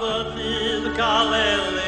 the Galileo.